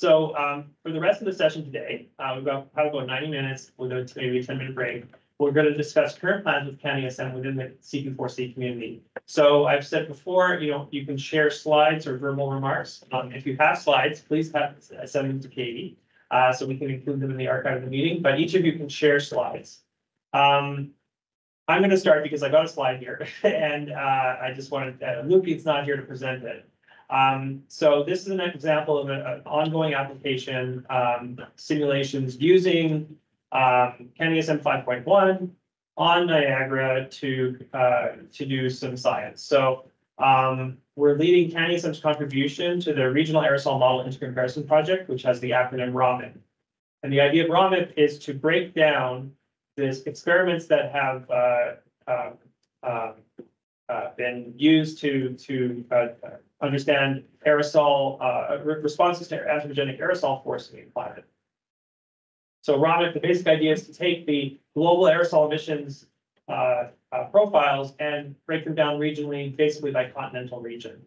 So um, for the rest of the session today, uh, we've got probably about ninety minutes with a maybe a ten minute break. We're going to discuss current plans with CanESM within the CP four C community. So I've said before, you know, you can share slides or verbal remarks. Um, if you have slides, please have, send them to Katie. Uh, so we can include them in the archive of the meeting, but each of you can share slides. Um, I'm gonna start because I got a slide here and, uh, I just wanted, uh, Luke is not here to present it. Um, so this is an example of a- an ongoing application, um, simulations using, um, CanESM five point one on Niagara to, uh, to do some science. So, um, we're leading County contribution to the Regional Aerosol Model Intercomparison Project, which has the acronym RAMIP. And the idea of RAMIP is to break down this experiments that have, uh, uh, um, uh, been used to, to, uh, understand aerosol, uh, re- responses to anthropogenic aerosol forcing in climate. So RAMIP, the basic idea is to take the global aerosol emissions, uh, uh, profiles and break them down regionally, basically by continental region.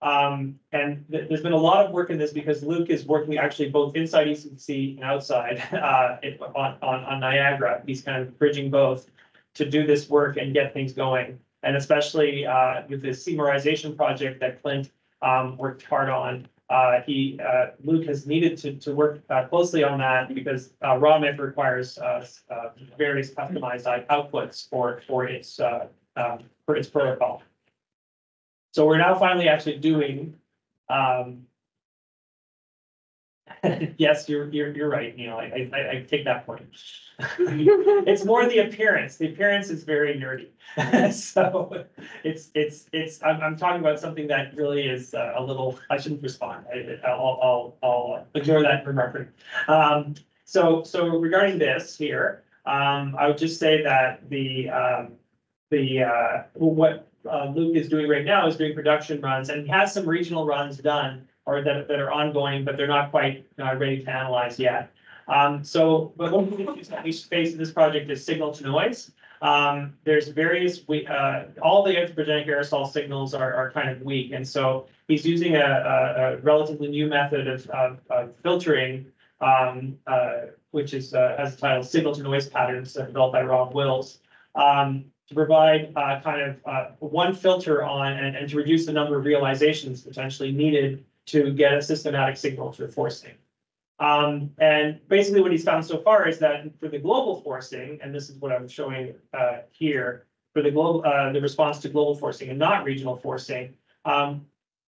Um, and th- there's been a lot of work in this because Luke is working actually both inside ECCC and outside, uh, on, on, on Niagara. He's kind of bridging both to do this work and get things going. And especially, uh, with the CMORization project that Clint, um, worked hard on. Uh, he, uh, Luke has needed to, to work, uh, closely on that because, uh, RAMIP requires, uh, various customized outputs for, for its, um, for its protocol. So we're now finally actually doing, um. Yes, you're, you're, you're right, Neil, I, I, I take that point. It's more the appearance, the appearance is very nerdy. So it's, it's, it's, I'm, I'm talking about something that really is uh, a little, I shouldn't respond, I, I'll, I'll, I'll ignore that remark. Um, so, so regarding this here, um, I would just say that the, um, the, uh, what, uh, Luke is doing right now is doing production runs and he has some regional runs done or that, that are ongoing, but they're not quite, uh, ready to analyze yet. Um, so, but one of the issues that we face in this project is signal to noise. Um, there's various, we, uh, all the anthropogenic aerosol signals are, are kind of weak. And so he's using a, a, a relatively new method of, of, of filtering, um, uh, which is, uh, has the title Signal to Noise Patterns developed by Rob Wills. Um, to provide, uh, kind of, uh, one filter on and, and to reduce the number of realizations potentially needed to get a systematic signal to forcing. Um, and basically what he's found so far is that for the global forcing, and this is what I'm showing, uh, here, for the global, uh, the response to global forcing and not regional forcing, um,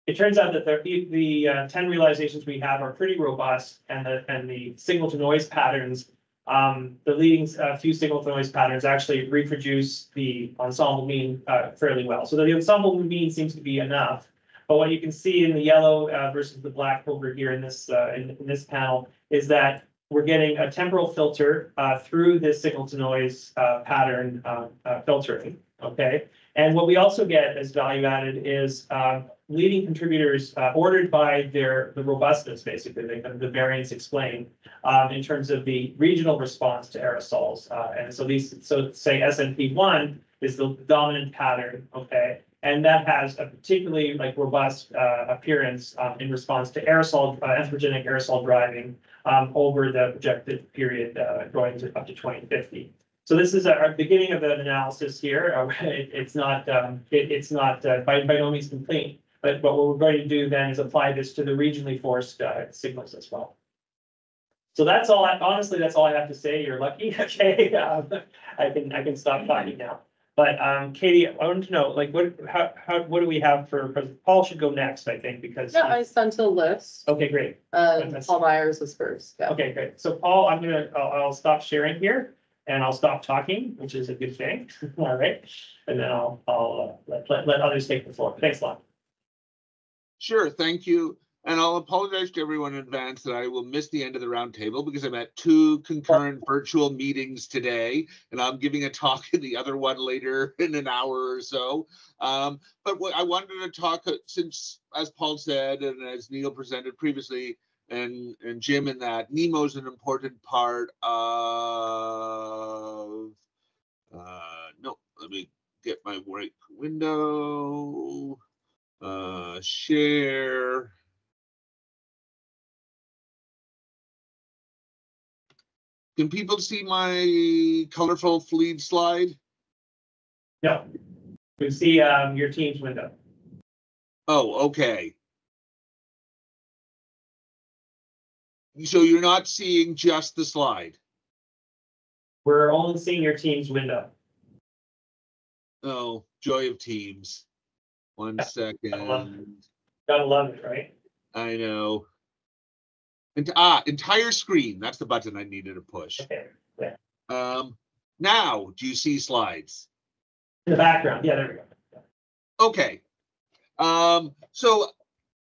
it turns out that the, the, uh, ten realizations we have are pretty robust and the, and the signal to noise patterns, um, the leading, uh, few signal to noise patterns actually reproduce the ensemble mean, uh, fairly well. So the ensemble mean seems to be enough. But what you can see in the yellow uh, versus the black over here in this, uh, in, in this panel is that we're getting a temporal filter, uh, through this signal to noise, uh, pattern, uh, uh, filtering, okay? And what we also get as value added is, uh, leading contributors, ordered by their, the robustness, basically, the, the variance explained, um, in terms of the regional response to aerosols. And so these, so say SNP one is the dominant pattern, okay? And that has a particularly like robust uh appearance um in response to aerosol, uh, anthropogenic aerosol driving. Um, over the projected period uh going to up to twenty fifty. So this is our beginning of an analysis here. Uh, it- it's not um, it it's not uh, by by no means complete. But but what we're going to do then is apply this to the regionally forced uh signals as well. So that's all, I honestly, that's all I have to say. You're lucky, okay? Um, I can, I can stop talking now. But um, Katie, I wanted to know, like, what, how, how, what do we have for, Paul should go next, I think, because. Yeah, I sent a list, Okay, great. uh, That's- Paul Myers was first, yeah. Okay, great. So Paul, I'm gonna, I'll, I'll stop sharing here and I'll stop talking, which is a good thing. All right. And then I'll, I'll uh, let, let, let others take the floor. Thanks a lot. Sure, thank you. And I'll apologize to everyone in advance that I will miss the end of the roundtable because I'm at two concurrent virtual meetings today. And I'm giving a talk in the other one later in an hour or so. Um, but what I wanted to talk, uh, since, as Paul said, and as Neil presented previously, and, and Jim in that, Nemo's an important part of, uh, no, let me get my right window uh, share. Can people see my colorful fleet slide? No. Can see, um, your team's window. Oh, okay. So you're not seeing just the slide? We're only seeing your team's window. Oh, joy of teams. One love second. Gotta love it, right? I know. And ah, entire screen. That's the button I needed to push. Okay. Um, now, do you see slides? In the background, yeah, there we go. Okay. Um, so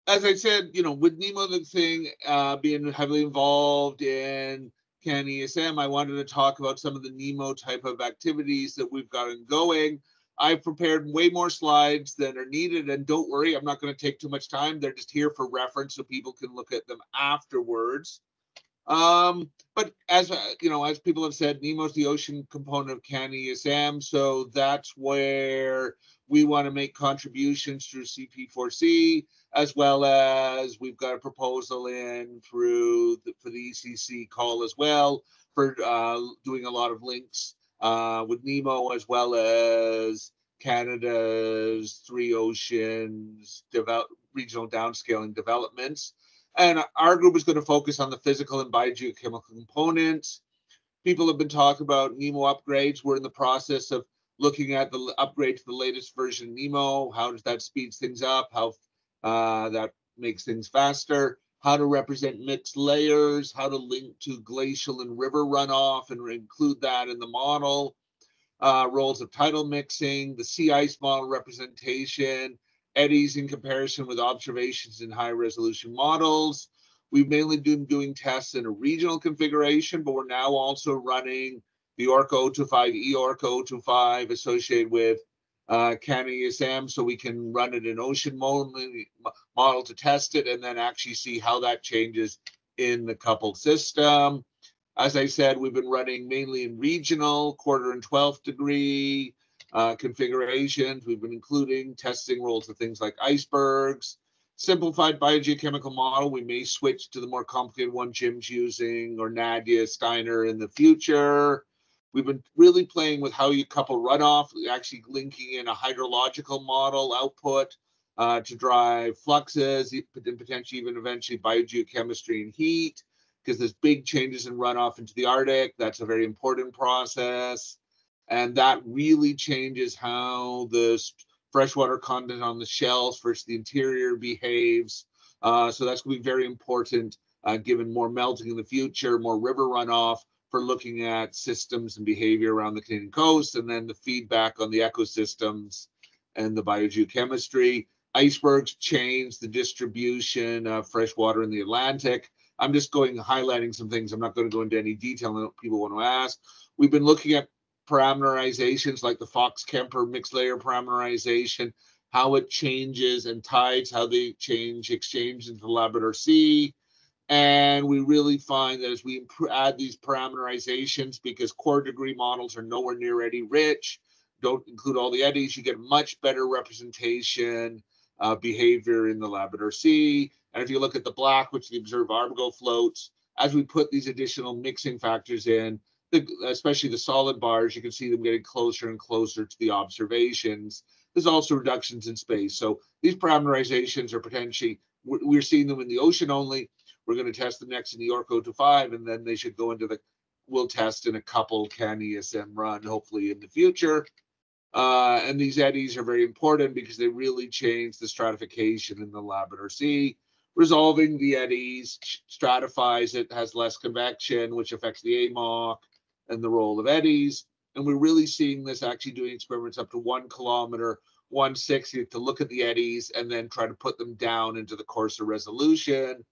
as I said, you know, with Nemo the thing, uh, being heavily involved in CanESM, I wanted to talk about some of the Nemo type of activities that we've gotten going. I've prepared way more slides than are needed, and don't worry, I'm not going to take too much time. They're just here for reference so people can look at them afterwards. Um, but as uh, you know, as people have said, Nemo's the ocean component of CanESM, so that's where we want to make contributions through CP4C, as well as we've got a proposal in through the, for the ECCC call as well for uh, doing a lot of links uh, with Nemo as well as Canada's three oceans develop regional downscaling developments. And our group is going to focus on the physical and biogeochemical components. People have been talking about Nemo upgrades. We're in the process of looking at the upgrade to the latest version Nemo. How does that speeds things up? How uh, that makes things faster? How to represent mixed layers? How to link to glacial and river runoff and include that in the model? Uh, roles of tidal mixing, the sea ice model representation, eddies in comparison with observations in high resolution models. We've mainly been doing tests in a regional configuration, but we're now also running the Orca 025, eOrca 025 associated with uh, CanESM so we can run it in ocean model, model to test it and then actually see how that changes in the coupled system. As I said, we've been running mainly in regional, quarter and 12th degree uh, configurations. We've been including testing roles of things like icebergs, simplified biogeochemical model. We may switch to the more complicated one Jim's using or Nadia Steiner in the future. We've been really playing with how you couple runoff, actually linking in a hydrological model output uh, to drive fluxes, and potentially even eventually biogeochemistry and heat, because there's big changes in runoff into the Arctic. That's a very important process. And that really changes how the freshwater content on the shells versus the interior behaves. Uh, so that's going to be very important, uh, given more melting in the future, more river runoff for looking at systems and behavior around the Canadian coast, and then the feedback on the ecosystems and the biogeochemistry. Icebergs change the distribution of fresh water in the Atlantic. I'm just going highlighting some things. I'm not going to go into any detail on what people want to ask. We've been looking at parameterizations like the Fox-Kemper mixed layer parameterization, how it changes and tides, how they change exchange into the Labrador Sea. And we really find that as we add these parameterizations, because core degree models are nowhere near eddy rich, don't include all the eddies, you get much better representation of behavior in the Labrador Sea. And if you look at the black, which the observed Argo floats, as we put these additional mixing factors in, the, especially the solid bars, you can see them getting closer and closer to the observations. There's also reductions in space. So these parameterizations are potentially, we're seeing them in the ocean only, we're going to test them next in the Orca 025, and then they should go into the, we'll test in a couple CanESM run, hopefully in the future. Uh, and these eddies are very important because they really change the stratification in the Labrador Sea. Resolving the eddies stratifies it, has less convection, which affects the AMOC and the role of eddies. And we're really seeing this actually doing experiments up to one kilometer, 160 to look at the eddies and then try to put them down into the coarser resolution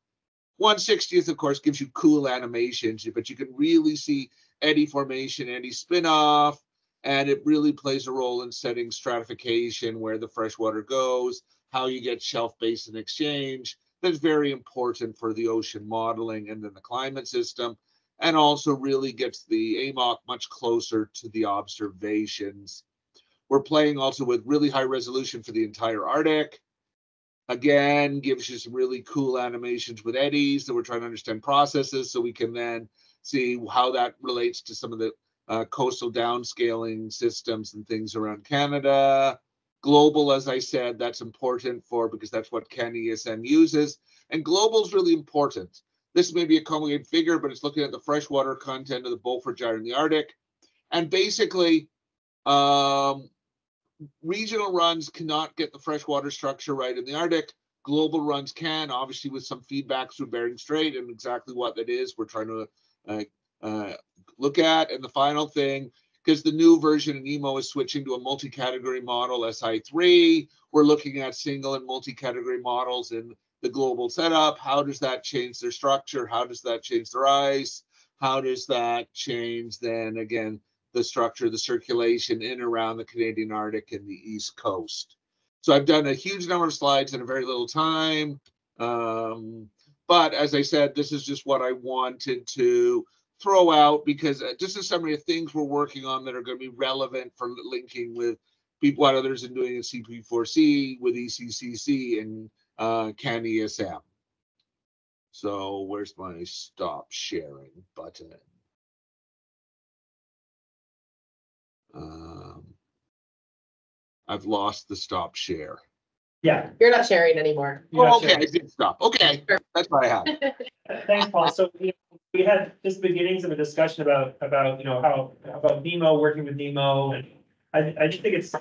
160th, of course, gives you cool animations, but you can really see eddy formation, eddy spin-off, and it really plays a role in setting stratification, where the freshwater goes, how you get shelf basin exchange. That's very important for the ocean modeling and then the climate system, and also really gets the AMOC much closer to the observations. We're playing also with really high resolution for the entire Arctic. Again, gives you some really cool animations with eddies that we're trying to understand processes so we can then see how that relates to some of the uh, coastal downscaling systems and things around Canada. Global, as I said, that's important for because that's what CanESM uses. And global is really important. This may be a complicated figure, but it's looking at the freshwater content of the Beaufort Gyre in the Arctic. And basically, um, regional runs cannot get the freshwater structure right in the Arctic. Global runs can, obviously, with some feedback through Bering Strait and exactly what that is. We're trying to uh, uh, look at. And the final thing, because the new version of NEMO is switching to a multi-category model, SI3, we're looking at single and multi-category models in the global setup. How does that change their structure? How does that change their ice? How does that change then again the structure, the circulation in and around the Canadian Arctic and the East Coast? So I've done a huge number of slides in a very little time. Um, but as I said, this is just what I wanted to throw out because just a summary of things we're working on that are going to be relevant for linking with people, what others are doing in CP4C with ECCC and uh, CanESM. So where's my stop sharing button? Um, I've lost the stop share. Yeah. You're not sharing anymore. you're Oh, okay, sure. I did stop. Okay, that's what I have. Thanks, Paul. So we, we had just beginnings of a discussion about, about, you know, how, about Nemo, working with Nemo. And I, I just think it's,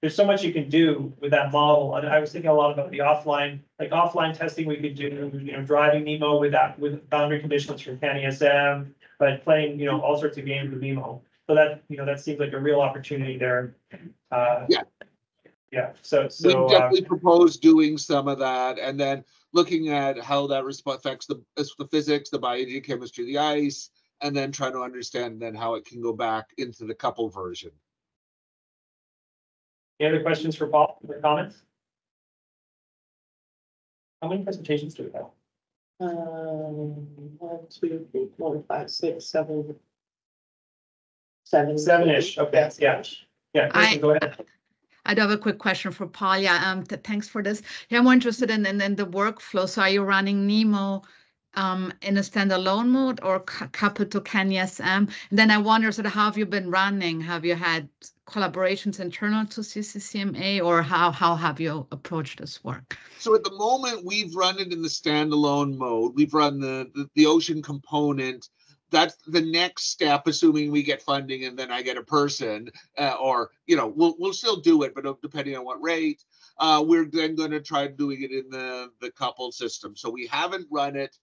there's so much you can do with that model. And I was thinking a lot about the offline, like offline testing we could do, you know, driving Nemo with that, with boundary conditions from CanESM, but playing, you know, all sorts of games with Nemo. So that, you know, that seems like a real opportunity there. Uh, Yeah. Yeah, so, We so, uh, definitely propose doing some of that and then looking at how that resp- affects the, as the physics, the biogeochemistry, the ice, and then trying to understand then how it can go back into the couple version. any other questions for Paul, or comments? How many presentations do we have? Um, one, two, three, four, five, six, seven. Seven. Seven-ish, okay, yeah. Yeah, I- Kristen, go ahead. I do have a quick question for Paul. Yeah, um, th- thanks for this. Yeah, I'm more interested in, in, in the workflow. So are you running Nemo um, in a standalone mode or cou- coupled to CanESM? And then I wonder, sort of, how have you been running? Have you had collaborations internal to CCCMA or how, how have you approached this work? So at the moment, we've run it in the standalone mode. We've run the, the, the ocean component. That's the next step, assuming we get funding and then I get a person, uh, or, you know, we'll, we'll still do it, but depending on what rate. Uh, we're then going to try doing it in the, the coupled system. So we haven't run it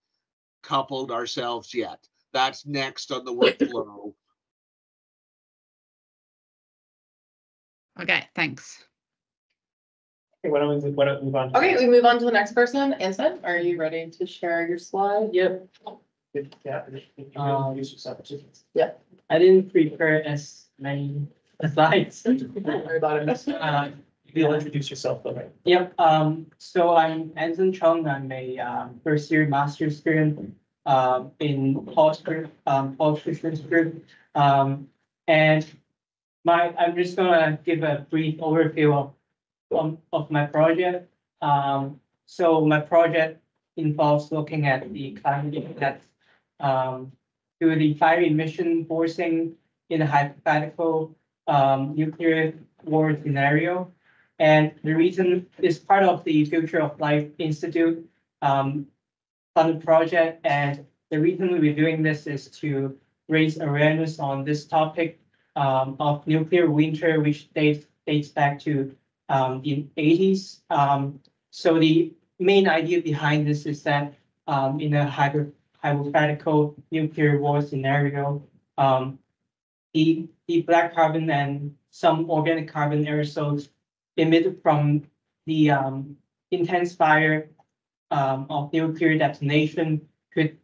coupled ourselves yet. That's next on the workflow. Okay, thanks. Okay, Why don't we, why don't we move on? Okay, we move on to the next person. Anson, are you ready to share your slide? Yep, Yeah, if you Um, introduce yourself, just- I didn't prepare as many slides. Don't worry about it. Uh, You'll introduce yourself, though, right? Yep, um, so I'm Anson Chung, I'm a, um, first year master's student, um, in Paul's group, um, Paul Kushner's group. Um, and my, I'm just gonna give a brief overview of, of, of my project. Um, so my project involves looking at the climate impact, um, to the fire emission forcing in a hypothetical, um, nuclear war scenario. And the reason is part of the Future of Life Institute um funded project. And the reason we're doing this is to raise awareness on this topic um of nuclear winter, which dates dates back to um the eighties. Um, so the main idea behind this is that um in a hyper hypothetical nuclear war scenario, um the the black carbon and some organic carbon aerosols emitted from the um intense fire um of nuclear detonation could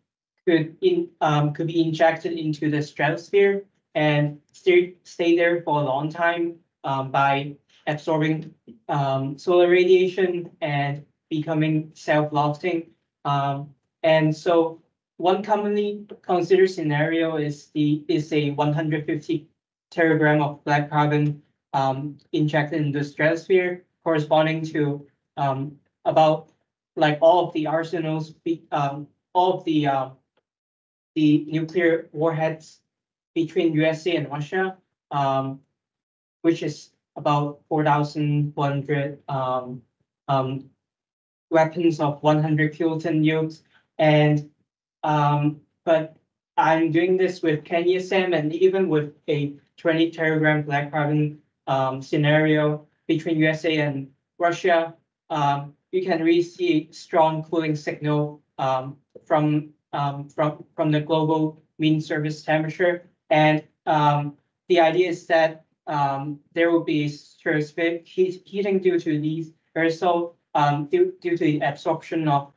could in um could be injected into the stratosphere and stay stay there for a long time um by absorbing um solar radiation and becoming self-lofting. Um and so one commonly considered scenario is the is a one hundred fifty teragram of black carbon um, injected into the stratosphere, corresponding to um, about like all of the arsenals, um, all of the uh, the nuclear warheads between USA and Russia, um, which is about four thousand one hundred, um, um, weapons of one hundred kiloton nukes. And, um, but I'm doing this with CanESM and even with a twenty teragram black carbon, um, scenario between USA and Russia, um, you can really see strong cooling signal, um, from, um, from, from the global mean surface temperature. And, um, the idea is that, um, there will be stratospheric heat, heating due to these um, due, due to the absorption of,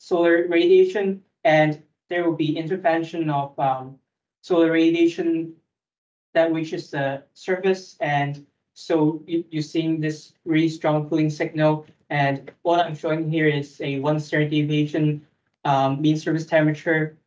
solar radiation. And there will be intervention of, um, solar radiation that reaches the surface and so you, you're seeing this really strong cooling signal. And what I'm showing here is a one standard deviation um, mean surface temperature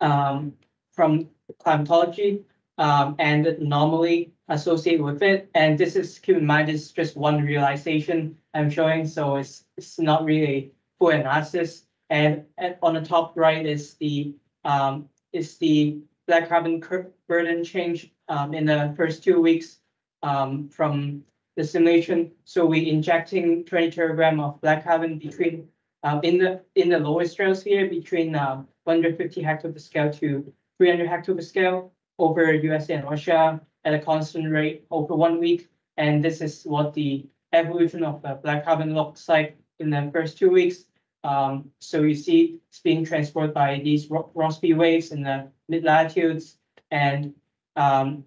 um, from climatology um, and anomaly associated with it. And this is, keep in mind, this is just one realization I'm showing, so it's, it's not really full analysis. And, and on the top right is the, um, is the black carbon burden change um, in the first two weeks um, from the simulation. So we injecting twenty teragram of black carbon between, um, in the, in the lower stratosphere between, um, one hundred fifty hectopascal to three hundred hectopascal over USA and Russia at a constant rate over one week. And this is what the evolution of the black carbon looks like in the first two weeks. Um, so you see it's being transported by these Rossby waves in the mid latitudes and, um,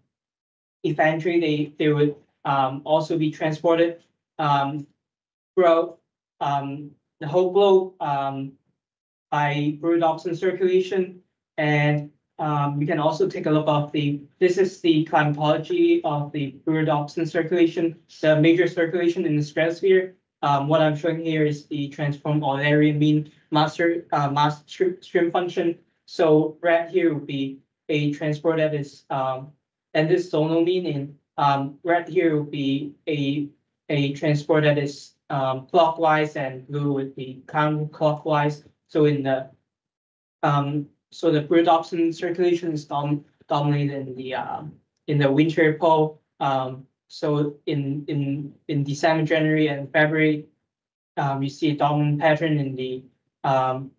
eventually they, they would, um, also be transported, um, throughout, um, the whole globe, um, by Brewer-Dobson circulation. And, you can also take a look of the, this is the climatology of the Brewer-Dobson circulation, the major circulation in the stratosphere. Um, what I'm showing here is the transform Eulerian mean master, uh, mass stream, function. So red here would be a transport that is, um, and this zonal meaning, um, red here would be a, a transport that is, um, clockwise and blue would be counterclockwise. So in the, um, so the Brewer-Dobson circulation is dom- dominated in the, um, in the winter pole. Um, so in, in, in December, January and February, um, you see a dominant pattern in the, um,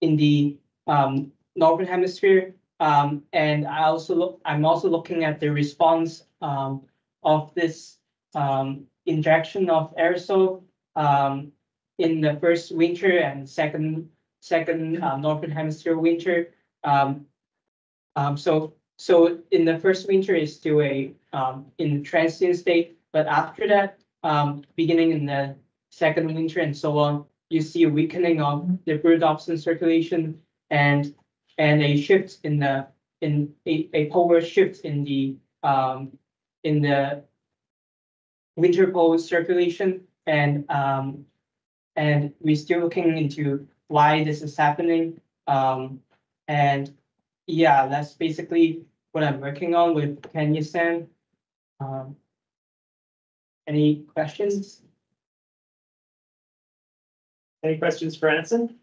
in the, um, northern hemisphere. Um, and I also look, I'm also looking at the response, um, of this, um, injection of aerosol, um, in the first winter and second, second, um, northern hemisphere winter. Um, um, so, so in the first winter is still a, um, in transient state, but after that, um, beginning in the second winter and so on, you see a weakening of the Brewer-Dobson circulation and, and a shift in the, in a, a polar shift in the, um, in the winter pole circulation and, um, and we're still looking into why this is happening. Um, and yeah, that's basically what I'm working on with CanESM. Um, any questions? Any questions for Anson?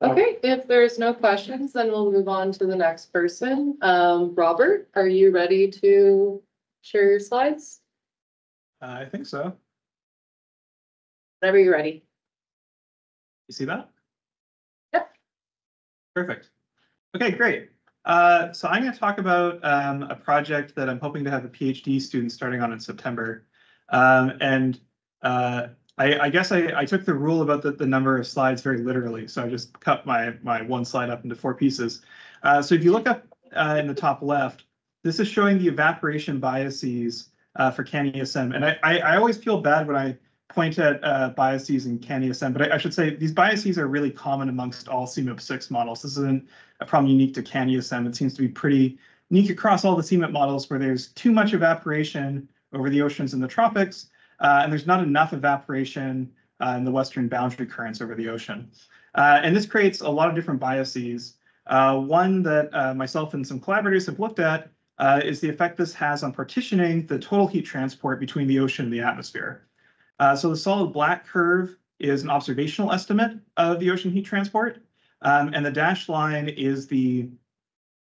Okay, if there's no questions, then we'll move on to the next person. Um, Robert, are you ready to share your slides? I think so. Whenever you're ready. You see that? Yep. Perfect. Okay, great. Uh, so I'm going to talk about um, a project that I'm hoping to have a PhD student starting on in September. Um, and uh, I, I guess I, I took the rule about the, the number of slides very literally. So I just cut my, my one slide up into four pieces. Uh, so if you look up uh, in the top left, this is showing the evaporation biases uh, for CanESM. And I, I, I always feel bad when I point at uh, biases in CanESM, but I, I should say these biases are really common amongst all CMIP6 models. This isn't a problem unique to CanESM. It seems to be pretty unique across all the CMIP models where there's too much evaporation over the oceans and the tropics, uh, and there's not enough evaporation uh, in the western boundary currents over the ocean. Uh, and this creates a lot of different biases. Uh, one that uh, myself and some collaborators have looked at is the effect this has on partitioning the total heat transport between the ocean and the atmosphere. Uh, so the solid black curve is an observational estimate of the ocean heat transport. Um, and the dashed line is the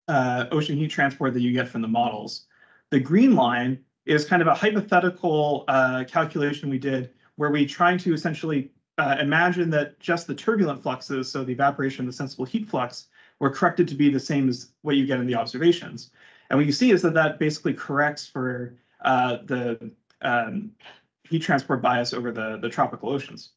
uh, ocean heat transport that you get from the models. The green line is kind of a hypothetical uh, calculation we did where we trying to essentially uh, imagine that just the turbulent fluxes, so the evaporation, the sensible heat flux, were corrected to be the same as what you get in the observations. And what you see is that that basically corrects for uh, the um, heat transport bias over the, the tropical oceans.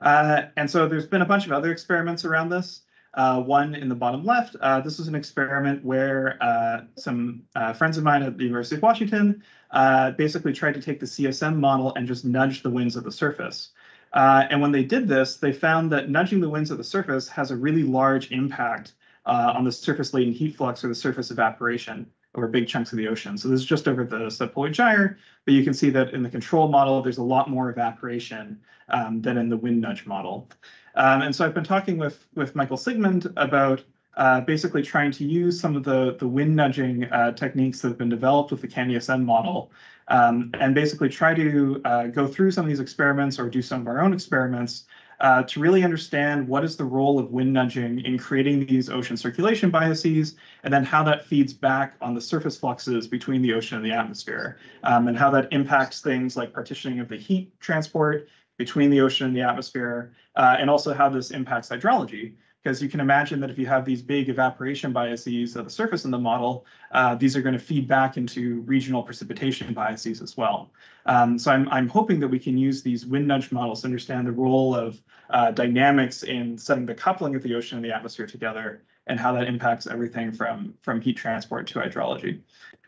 Uh, and so there's been a bunch of other experiments around this. Uh, one in the bottom left, uh, this was an experiment where uh, some uh, friends of mine at the University of Washington uh, basically tried to take the CSM model and just nudge the winds at the surface. And when they did this, they found that nudging the winds at the surface has a really large impact on the surface latent heat flux or the surface evaporation over big chunks of the ocean. So this is just over the subpolar gyre, but you can see that in the control model, there's a lot more evaporation um, than in the wind nudge model. Um, and so I've been talking with, with Michael Sigmond about uh, basically trying to use some of the, the wind nudging uh, techniques that have been developed with the CanESM model um, and basically try to uh, go through some of these experiments or do some of our own experiments uh, to really understand what is the role of wind nudging in creating these ocean circulation biases, and then how that feeds back on the surface fluxes between the ocean and the atmosphere, um, and how that impacts things like partitioning of the heat transport between the ocean and the atmosphere, uh, and also how this impacts hydrology. Because you can imagine that if you have these big evaporation biases at the surface in the model, uh, these are going to feed back into regional precipitation biases as well. Um, so I'm, I'm hoping that we can use these wind nudge models to understand the role of uh, dynamics in setting the coupling of the ocean and the atmosphere together and how that impacts everything from, from heat transport to hydrology.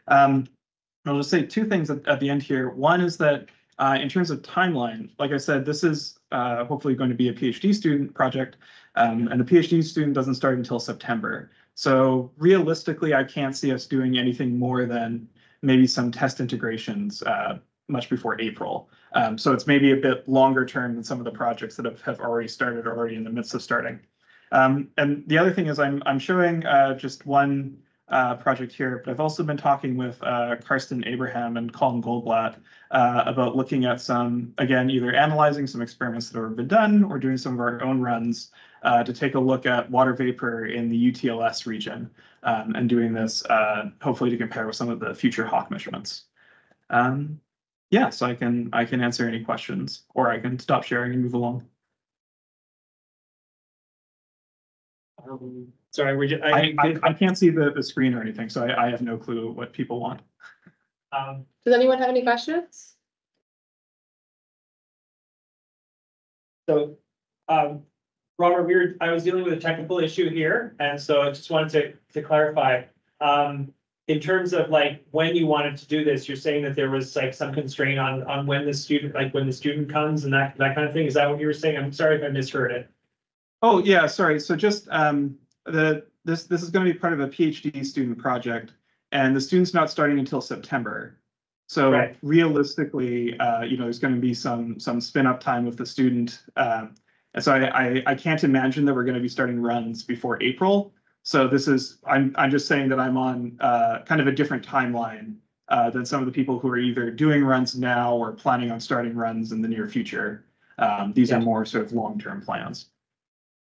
Um, I'll just say two things at, at the end here. One is that uh, in terms of timeline, like I said, this is uh, hopefully going to be a PhD student project, um, and the PhD student doesn't start until September. So realistically, I can't see us doing anything more than maybe some test integrations uh, much before April. Um, so it's maybe a bit longer term than some of the projects that have, have already started, or already in the midst of starting. Um, and the other thing is I'm, I'm showing uh, just one uh, project here, but I've also been talking with uh, Karsten Abraham and Colin Goldblatt uh, about looking at some, again, either analyzing some experiments that have been done or doing some of our own runs uh, to take a look at water vapor in the UTLS region um, and doing this uh, hopefully to compare with some of the future HAWC measurements. Um, yeah, so I can I can answer any questions or I can stop sharing and move along. Um, Sorry, we, ju- I, I, I, I can't see the, the screen or anything, so I, I have no clue what people want. um, Does anyone have any questions? So, um, Robert, we were, I was dealing with a technical issue here, and so I just wanted to, to clarify. Um, in terms of like when you wanted to do this, you're saying that there was like some constraint on, on when the student, like when the student comes and that, that kind of thing? Is that what you were saying? I'm sorry if I misheard it. Oh, yeah, sorry. So just, um, the, this, this is going to be part of a PhD student project and the student's not starting until September. So Right. realistically, uh, you know, there's going to be some, some spin up time with the student. Um, and so I, I, I can't imagine that we're going to be starting runs before April. So this is, I'm, I'm just saying that I'm on, uh, kind of a different timeline uh, than some of the people who are either doing runs now or planning on starting runs in the near future. Um, these are more sort of long-term plans.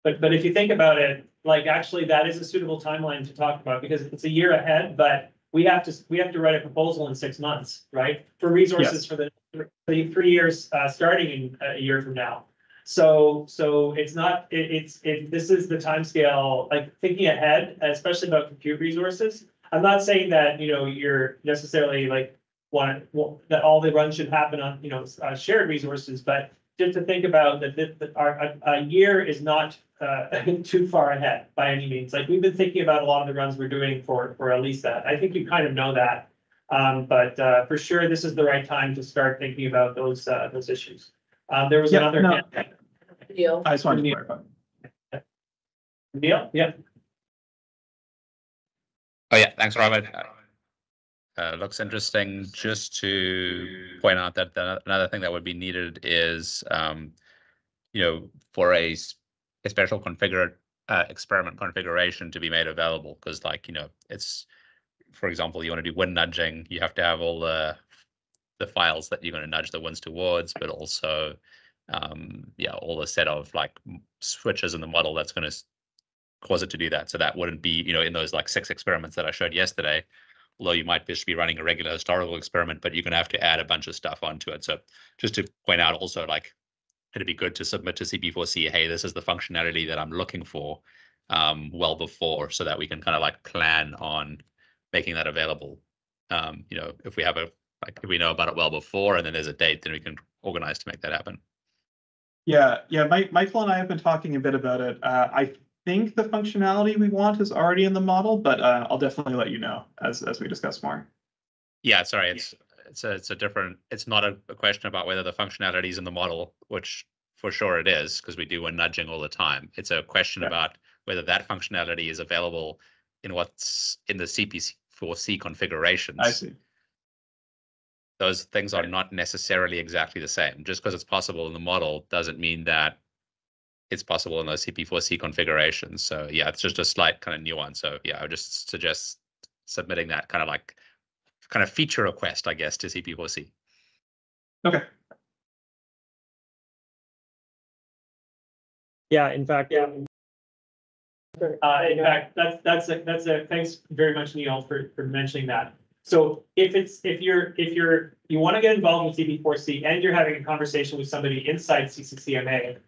But, but if you think about it, like actually that is a suitable timeline to talk about because it's a year ahead, but we have to, we have to write a proposal in six months, right? For resources for the, for the three years, uh, starting in a year from now. So, so it's not, it, it's, it, this is the timescale, like thinking ahead, especially about compute resources. I'm not saying that, you know, you're necessarily like, want, well, that all the runs should happen on, you know, uh, shared resources, but just to think about that, that, that our, a, a year is not, uh, too far ahead by any means. Like, we've been thinking about a lot of the runs we're doing for, for at least that. I think you kind of know that. Um, but, uh, for sure, this is the right time to start thinking about those, uh, those issues. Uh, there was Yeah, another. no. Neil? I just wanted to clarify. Neil, yeah. Oh, yeah, thanks, Robert. Uh, looks interesting. Just to point out that the, another thing that would be needed is, um, you know, for a, s- a special configure, uh, experiment configuration to be made available, because like, you know, it's, for example, you want to do wind nudging, you have to have all the the files that you're going to nudge the winds towards, but also, um, yeah, all the set of like switches in the model that's going to cause it to do that. So that wouldn't be, you know, in those like six experiments that I showed yesterday, although you might just be running a regular historical experiment, but you're going to have to add a bunch of stuff onto it. So just to point out also like it'd be good to submit to CP4C, hey, this is the functionality that I'm looking for um, well before so that we can kind of like plan on making that available. Um, you know, if we have a, like, if we know about it well before and then there's a date, then we can organize to make that happen. Yeah, yeah, Mike, Michael and I have been talking a bit about it. Uh, I think the functionality we want is already in the model, but uh, I'll definitely let you know as, as we discuss more. Yeah, sorry, it's, it's a, it's a different, it's not a, a question about whether the functionality is in the model, which for sure it is, because we do a nudging all the time. It's a question Yeah. about whether that functionality is available in what's in the CP4C configurations. I see. those things are not necessarily exactly the same. Just because it's possible in the model doesn't mean that it's possible in those CP4C configurations. So yeah, it's just a slight kind of nuance. So yeah, I would just suggest submitting that kind of like kind of feature request, I guess, to CP4C. Okay. Yeah, in fact, yeah. Uh, in fact, that's, that's, a that's a, thanks very much, Neil, for, for mentioning that. So if it's, if you're, if you're, you want to get involved with CP4C and you're having a conversation with somebody inside CCCMA,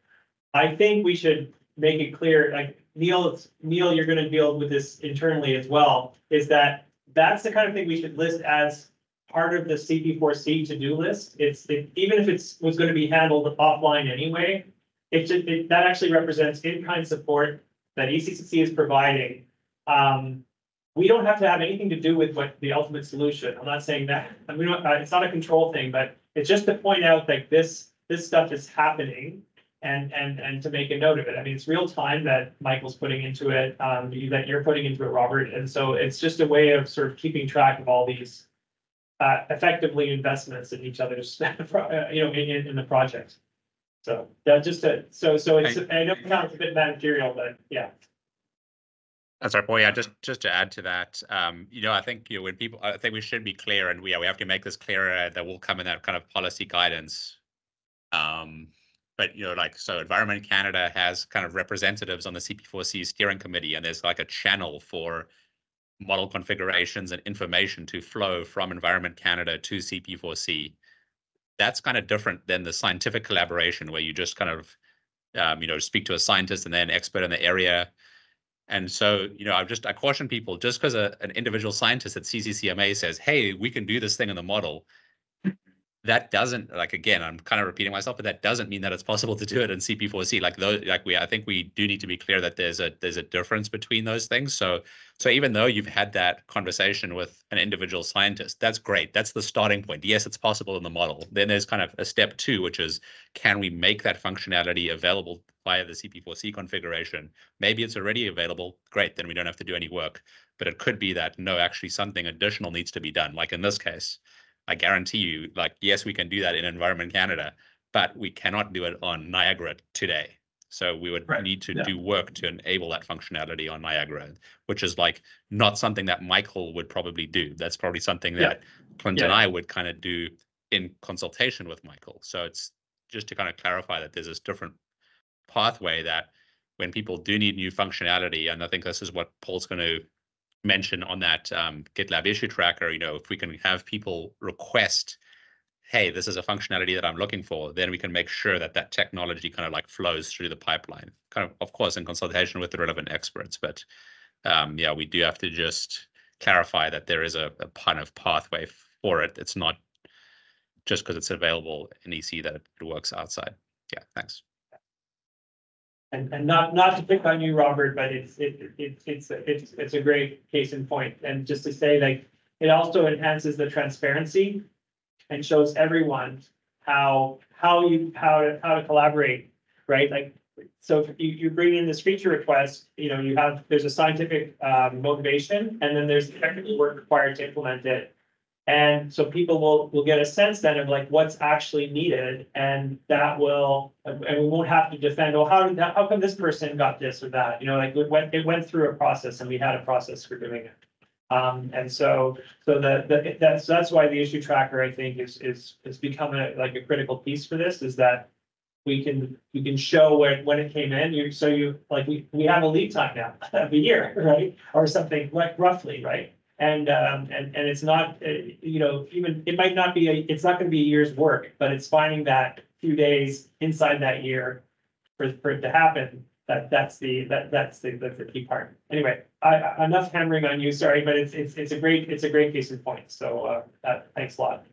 I think we should make it clear, like Neil, it's- Neil, you're gonna deal with this internally as well, is that that's the kind of thing we should list as part of the CP4C to-do list. It's, it- even if it's, was gonna be handled offline anyway, it it, that actually represents in-kind support that ECCC is providing. Um, we don't have to have anything to do with what the ultimate solution. I'm not saying that, I mean, uh, it's not a control thing, but it's just to point out that this, this stuff is happening. And, and, and to make a note of it. I mean, it's real time that Michael's putting into it, um, you- that you're putting into it, Robert. And so it's just a way of sort of keeping track of all these. Uh, effectively investments in each other's, uh, you know, in, in, in the project. So, that just, a- so, so it's, I know it sounds a bit managerial, but yeah. That's our point. Yeah, just just to add to that, um, you know, I think you know when people, I think we should be clear, and we yeah, we have to make this clearer that will come in that kind of policy guidance. Um, but you know, like so, Environment Canada has kind of representatives on the CP4C steering committee, and there's like a channel for model configurations and information to flow from Environment Canada to CP4C. That's kind of different than the scientific collaboration where you just kind of, um, you know, speak to a scientist and then an expert in the area. And so, you know, I just I caution people just because an individual scientist at CCCMA says, "Hey, we can do this thing in the model," that doesn't like again, I'm kind of repeating myself, but that doesn't mean that it's possible to do it in CP4C. Like those, like we, I think we do need to be clear that there's a there's a difference between those things. So, so even though you've had that conversation with an individual scientist, that's great. That's the starting point. Yes, it's possible in the model. Then there's kind of a step two, which is can we make that functionality available via the CP4C configuration? Maybe it's already available. Great, then we don't have to do any work. But it could be that no, actually something additional needs to be done. Like in this case, I guarantee you, like, yes, we can do that in Environment Canada, but we cannot do it on Niagara today. So we would Right, need to yeah. do work to enable that functionality on Niagara, which is like not something that Michael would probably do. That's probably something Yeah. that Clint and I would kind of do in consultation with Michael. So it's just to kind of clarify that there's this different pathway that when people do need new functionality, and I think this is what Paul's going to mention on that um, GitLab issue tracker, you know, if we can have people request, hey, this is a functionality that I'm looking for, then we can make sure that that technology kind of like flows through the pipeline, kind of, of course, in consultation with the relevant experts. But um, yeah, we do have to just clarify that there is a, a kind of pathway for it. It's not just because it's available in EC that it works outside. Yeah, thanks. And, and not, not to pick on you, Robert, but it's, it, it, it's, it's, it's a great case in point. And just to say, like, it also enhances the transparency and shows everyone how, how you, how to, how to collaborate, right? Like, so if you, you bring in this feature request, you know, you have, there's a scientific, um, motivation, and then there's technical work required to implement it. And so people will, will get a sense then of like what's actually needed and that will, and we won't have to defend, oh, how did that, how come this person got this or that? You know, like it went, it went through a process and we had a process for doing it. Um, and so, so the, the, that's, that's why the issue tracker, I think, is, is, is becoming a, like a critical piece for this, is that we can, we can show when, when it came in, you, so you, like, we, we have a lead time now of a year, right? Or something, like roughly, right? And, um, and, and it's not, uh, you know, even, it might not be, a it's not gonna be a year's work, but it's finding that few days inside that year for, for it to happen, that, that's the, that, that's the, that's the key part. Anyway, I, enough hammering on you, sorry, but it's, it's, it's a great, it's a great case in point, so, uh, uh, thanks a lot.